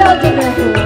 到这边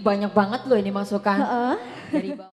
banyak banget loh ini masukan. Heeh. Dari